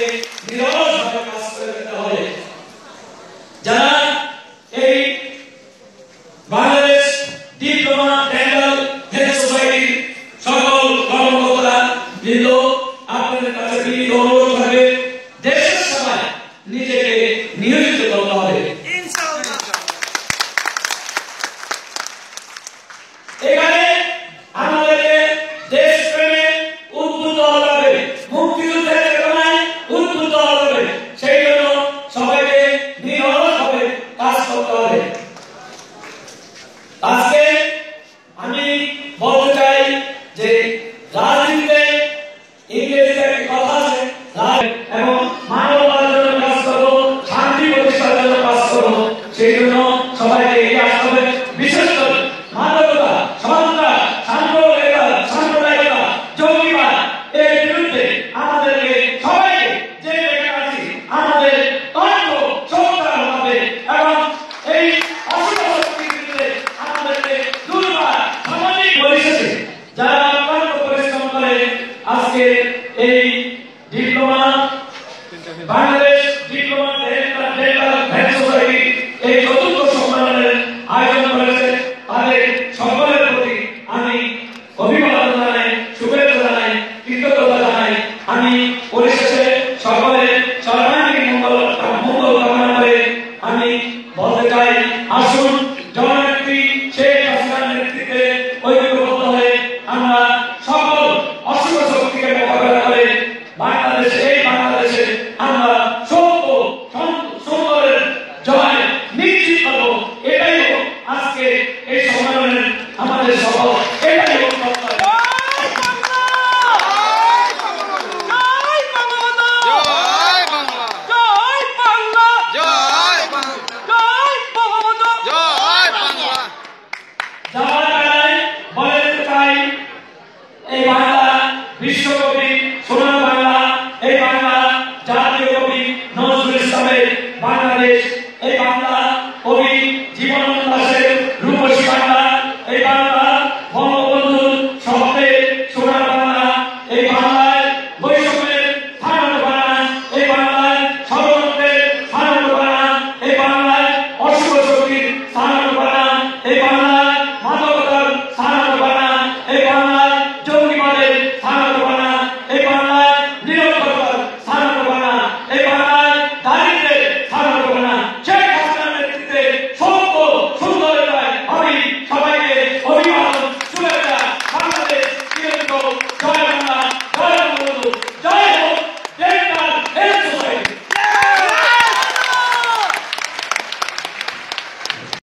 আমাদেরকে নিরসভাবে কাজ করে যারা এই বাংলা এবং মানবতার জন্য কাজ করব শান্তি প্রতিষ্ঠার জন্য কাজ করব সেই জন্য Bye. বিশ্বকবি সোনার বাংলা এই বাংলা জাতীয় কবি নজরুল ইসলামের বাংলাদেশ এই বাংলা